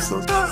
mistletoe.